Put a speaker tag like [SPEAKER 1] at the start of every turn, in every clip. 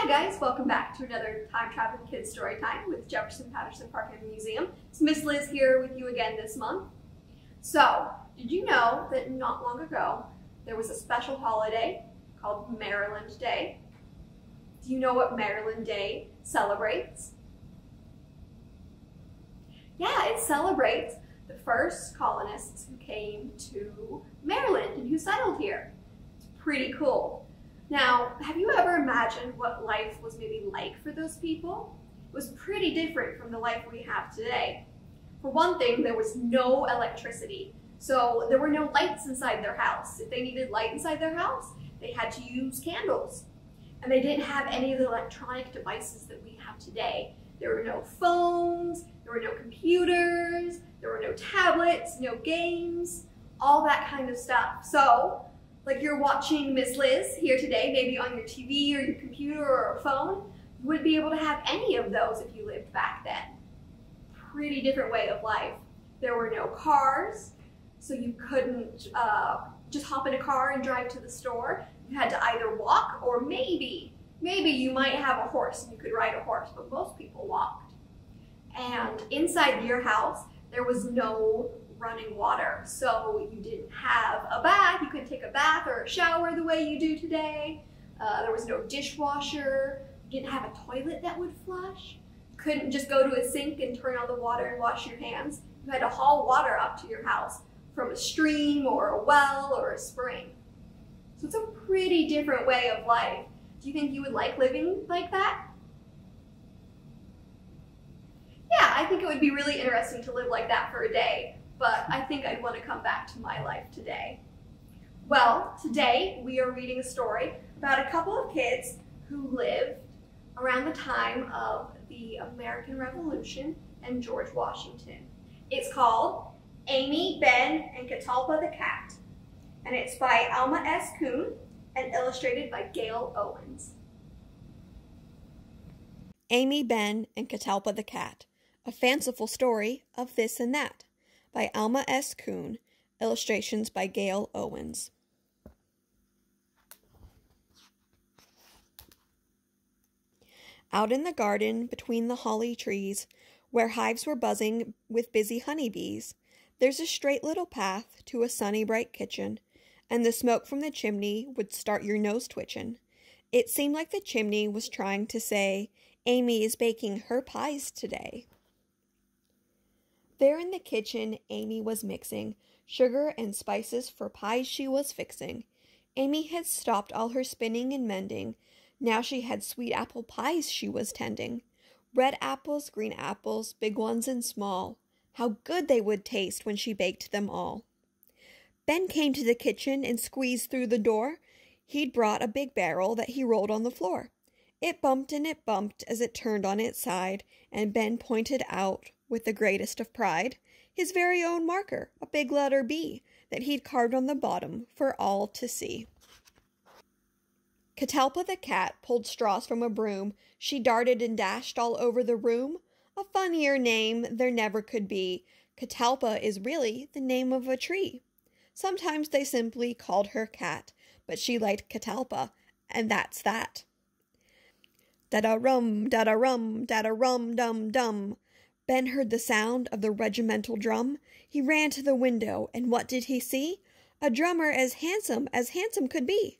[SPEAKER 1] Hi guys, welcome back to another Time Traveling Kids Story Time with Jefferson Patterson Park and Museum. It's Miss Liz here with you again this month. So, did you know that not long ago there was a special holiday called Maryland Day? Do you know what Maryland Day celebrates? Yeah, it celebrates the first colonists who came to Maryland and who settled here. It's pretty cool. Now, have you ever imagined what life was maybe like for those people? It was pretty different from the life we have today. For one thing, there was no electricity, so there were no lights inside their house. If they needed light inside their house, they had to use candles. And they didn't have any of the electronic devices that we have today. There were no phones, there were no computers, there were no tablets, no games, all that kind of stuff. So like you're watching Miss Liz here today, maybe on your TV or your computer or phone, you wouldn't be able to have any of those if you lived back then. Pretty different way of life. There were no cars, so you couldn't uh, just hop in a car and drive to the store. You had to either walk or maybe, maybe you might have a horse and you could ride a horse, but most people walked. And inside your house, there was no running water. So you didn't have a bath, you couldn't take a bath or a shower the way you do today. Uh, there was no dishwasher, you didn't have a toilet that would flush. You couldn't just go to a sink and turn on the water and wash your hands. You had to haul water up to your house from a stream or a well or a spring. So it's a pretty different way of life. Do you think you would like living like that? Yeah, I think it would be really interesting to live like that for a day but I think I'd want to come back to my life today. Well, today we are reading a story about a couple of kids who lived around the time of the American Revolution and George Washington. It's called Amy, Ben, and Catalpa the Cat, and it's by Alma S. Kuhn and illustrated by Gail Owens.
[SPEAKER 2] Amy, Ben, and Catalpa the Cat, a fanciful story of this and that by Alma S. Kuhn, illustrations by Gail Owens. Out in the garden between the holly trees, where hives were buzzing with busy honeybees, there's a straight little path to a sunny bright kitchen, and the smoke from the chimney would start your nose twitchin'. It seemed like the chimney was trying to say, Amy is baking her pies today. There in the kitchen, Amy was mixing sugar and spices for pies she was fixing. Amy had stopped all her spinning and mending. Now she had sweet apple pies she was tending. Red apples, green apples, big ones and small. How good they would taste when she baked them all. Ben came to the kitchen and squeezed through the door. He'd brought a big barrel that he rolled on the floor. It bumped and it bumped as it turned on its side, and Ben pointed out with the greatest of pride, his very own marker, a big letter B, that he'd carved on the bottom for all to see. Catalpa the cat pulled straws from a broom. She darted and dashed all over the room. A funnier name there never could be. Catalpa is really the name of a tree. Sometimes they simply called her Cat, but she liked Catalpa, and that's that. Da-da rum, da-da rum, da-da rum dum dum. Ben heard the sound of the regimental drum. He ran to the window, and what did he see? A drummer as handsome as handsome could be.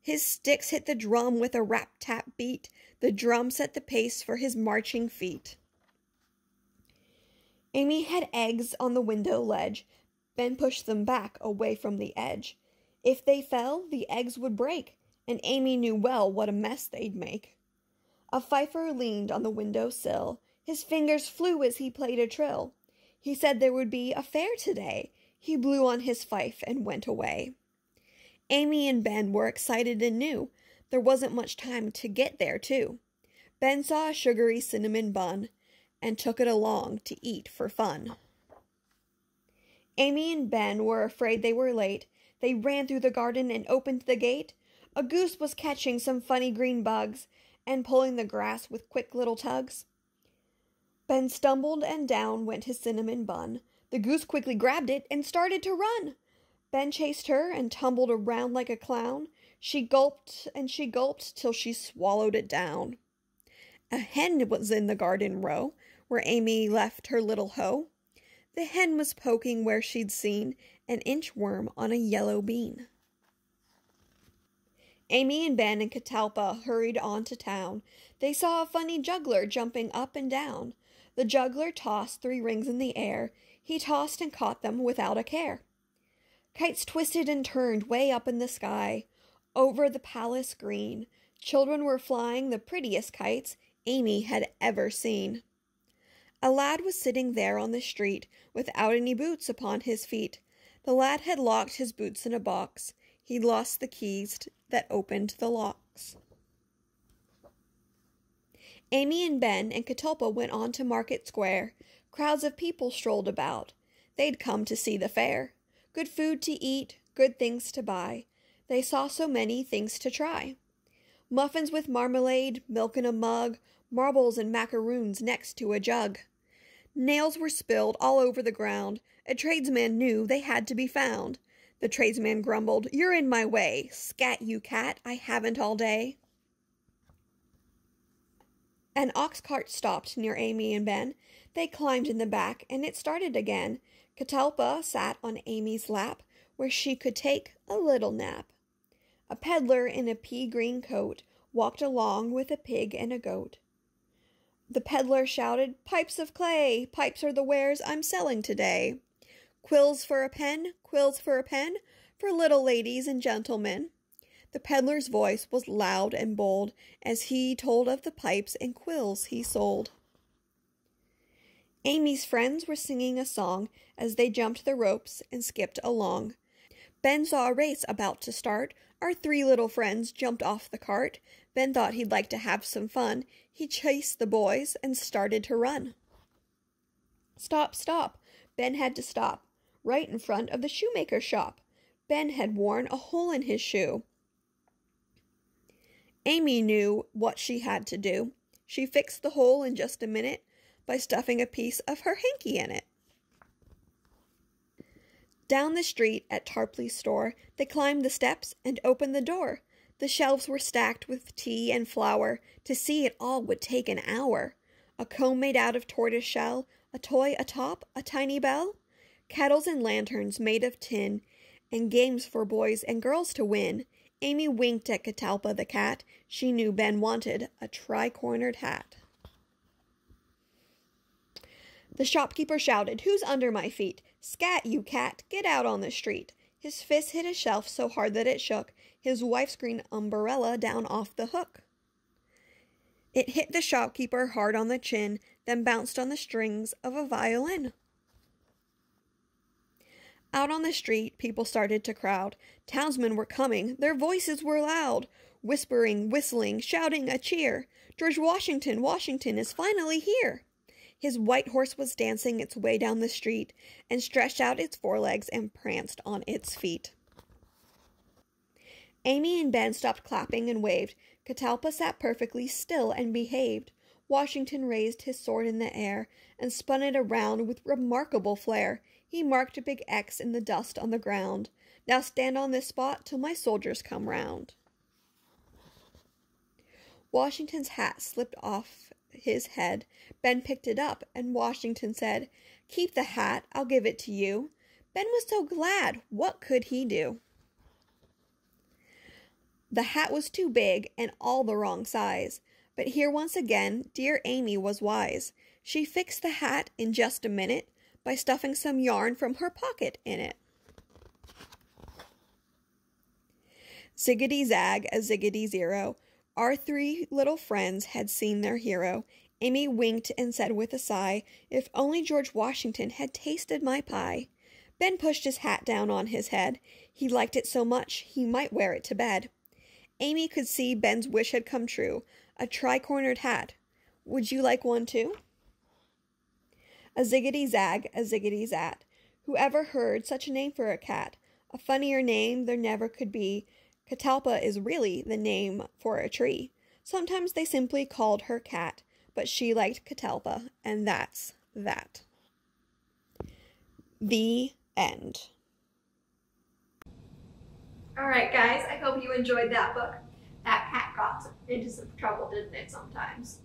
[SPEAKER 2] His sticks hit the drum with a rap tap beat. The drum set the pace for his marching feet. Amy had eggs on the window ledge. Ben pushed them back away from the edge. If they fell, the eggs would break, and Amy knew well what a mess they'd make. A fifer leaned on the window sill. His fingers flew as he played a trill. He said there would be a fair today. He blew on his fife and went away. Amy and Ben were excited and knew there wasn't much time to get there, too. Ben saw a sugary cinnamon bun and took it along to eat for fun. Amy and Ben were afraid they were late. They ran through the garden and opened the gate. A goose was catching some funny green bugs and pulling the grass with quick little tugs. Ben stumbled and down went his cinnamon bun. The goose quickly grabbed it and started to run. Ben chased her and tumbled around like a clown. She gulped and she gulped till she swallowed it down. A hen was in the garden row where Amy left her little hoe. The hen was poking where she'd seen an inchworm on a yellow bean. Amy and Ben and Catalpa hurried on to town. They saw a funny juggler jumping up and down. The juggler tossed three rings in the air. He tossed and caught them without a care. Kites twisted and turned way up in the sky. Over the palace green, children were flying the prettiest kites Amy had ever seen. A lad was sitting there on the street without any boots upon his feet. The lad had locked his boots in a box. He'd lost the keys that opened the locks. Amy and Ben and Catalpa went on to Market Square. Crowds of people strolled about. They'd come to see the fair. Good food to eat, good things to buy. They saw so many things to try. Muffins with marmalade, milk in a mug, marbles and macaroons next to a jug. Nails were spilled all over the ground. A tradesman knew they had to be found. The tradesman grumbled, You're in my way. Scat, you cat, I haven't all day. An ox cart stopped near Amy and Ben. They climbed in the back, and it started again. Catalpa sat on Amy's lap, where she could take a little nap. A peddler in a pea green coat walked along with a pig and a goat. The peddler shouted, Pipes of clay, pipes are the wares I'm selling today. Quills for a pen, quills for a pen, for little ladies and gentlemen. The peddler's voice was loud and bold as he told of the pipes and quills he sold. Amy's friends were singing a song as they jumped the ropes and skipped along. Ben saw a race about to start. Our three little friends jumped off the cart. Ben thought he'd like to have some fun. He chased the boys and started to run. Stop, stop. Ben had to stop right in front of the shoemaker's shop. Ben had worn a hole in his shoe. Amy knew what she had to do. She fixed the hole in just a minute by stuffing a piece of her hanky in it. Down the street at Tarpley's store, they climbed the steps and opened the door. The shelves were stacked with tea and flour. To see it all would take an hour. A comb made out of tortoise shell, a toy atop, a tiny bell kettles and lanterns made of tin, and games for boys and girls to win. Amy winked at Catalpa the cat. She knew Ben wanted a tri-cornered hat. The shopkeeper shouted, Who's under my feet? Scat, you cat, get out on the street. His fist hit a shelf so hard that it shook, his wife's green umbrella down off the hook. It hit the shopkeeper hard on the chin, then bounced on the strings of a violin. Out on the street, people started to crowd. Townsmen were coming. Their voices were loud, whispering, whistling, shouting a cheer. George Washington, Washington is finally here. His white horse was dancing its way down the street and stretched out its forelegs and pranced on its feet. Amy and Ben stopped clapping and waved. Catalpa sat perfectly still and behaved. Washington raised his sword in the air and spun it around with remarkable flair. He marked a big X in the dust on the ground. Now stand on this spot till my soldiers come round. Washington's hat slipped off his head. Ben picked it up, and Washington said, Keep the hat, I'll give it to you. Ben was so glad. What could he do? The hat was too big and all the wrong size. But here once again, dear Amy was wise. She fixed the hat in just a minute, by stuffing some yarn from her pocket in it. Ziggity zag, a ziggity zero. Our three little friends had seen their hero. Amy winked and said with a sigh, If only George Washington had tasted my pie. Ben pushed his hat down on his head. He liked it so much he might wear it to bed. Amy could see Ben's wish had come true a tri cornered hat. Would you like one too? A ziggity zag, a ziggity zat. Whoever heard such a name for a cat? A funnier name there never could be. Catalpa is really the name for a tree. Sometimes they simply called her cat, but she liked Catalpa, and that's that. The end.
[SPEAKER 1] All right, guys, I hope you enjoyed that book. That cat got into some trouble, didn't it, sometimes?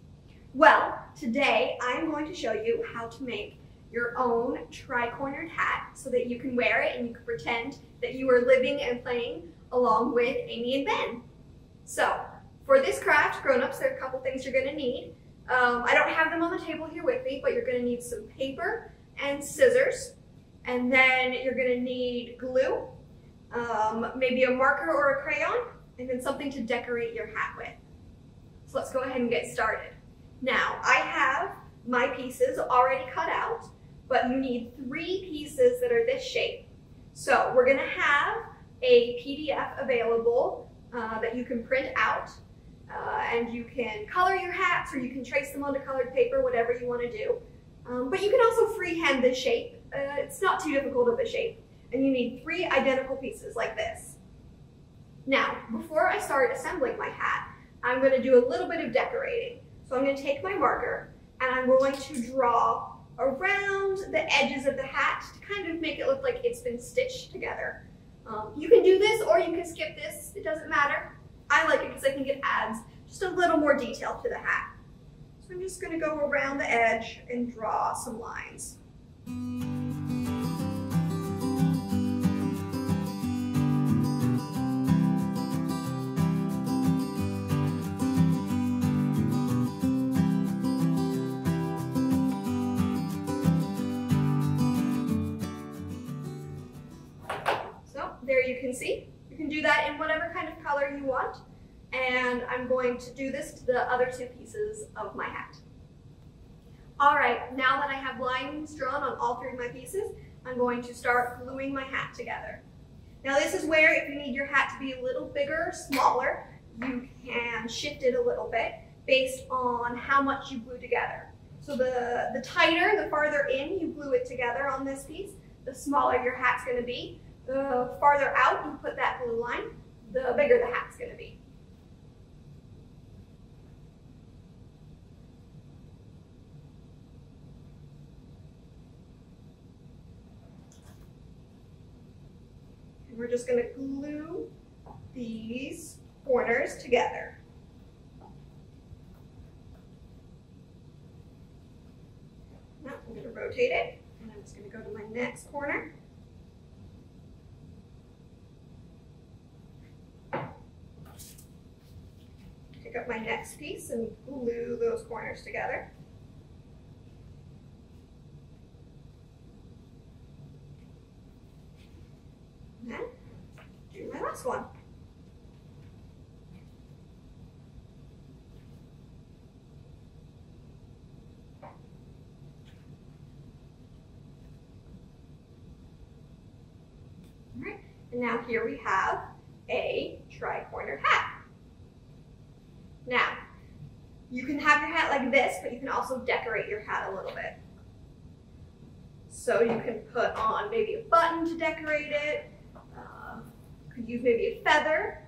[SPEAKER 1] Well, today I'm going to show you how to make your own tri-cornered hat so that you can wear it and you can pretend that you are living and playing along with Amy and Ben. So, for this craft, grown-ups, there are a couple things you're gonna need. Um, I don't have them on the table here with me, but you're gonna need some paper and scissors. And then you're gonna need glue, um, maybe a marker or a crayon, and then something to decorate your hat with. So let's go ahead and get started. Now, I have my pieces already cut out, but you need three pieces that are this shape. So we're gonna have a PDF available uh, that you can print out uh, and you can color your hats or you can trace them onto colored paper, whatever you wanna do. Um, but you can also freehand this shape. Uh, it's not too difficult of a shape. And you need three identical pieces like this. Now, before I start assembling my hat, I'm gonna do a little bit of decorating. So I'm gonna take my marker and I'm going to draw around the edges of the hat to kind of make it look like it's been stitched together. Um, you can do this or you can skip this, it doesn't matter. I like it because I think it adds just a little more detail to the hat. So I'm just gonna go around the edge and draw some lines. Want. And I'm going to do this to the other two pieces of my hat. All right, now that I have lines drawn on all three of my pieces, I'm going to start gluing my hat together. Now this is where if you need your hat to be a little bigger or smaller, you can shift it a little bit based on how much you glue together. So the, the tighter, the farther in you glue it together on this piece, the smaller your hat's gonna be. The farther out you put that glue line, the bigger the hat's gonna be. And we're just gonna glue these corners together. Now I'm gonna rotate it, and I'm just gonna go to my next corner. Up my next piece and glue those corners together. And then do my last one. Alright, and now here we have a tri-cornered hat. Now, you can have your hat like this, but you can also decorate your hat a little bit. So you can put on maybe a button to decorate it. Uh, you could use maybe a feather.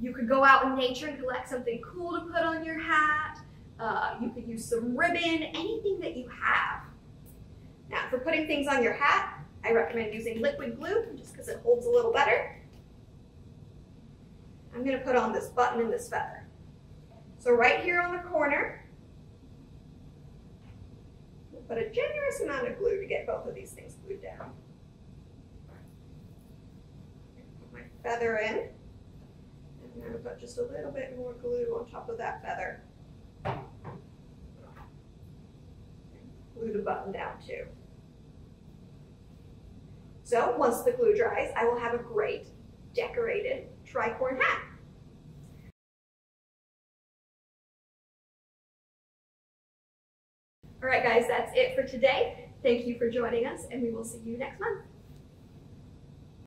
[SPEAKER 1] You could go out in nature and collect something cool to put on your hat. Uh, you could use some ribbon, anything that you have. Now, for putting things on your hat, I recommend using liquid glue just because it holds a little better. I'm going to put on this button and this feather. So right here on the corner, we'll put a generous amount of glue to get both of these things glued down. Put my feather in. And going to put just a little bit more glue on top of that feather. Glue the button down too. So once the glue dries, I will have a great decorated tricorn hat. Right, guys, that's it for today. Thank you for joining us, and we will see you next month.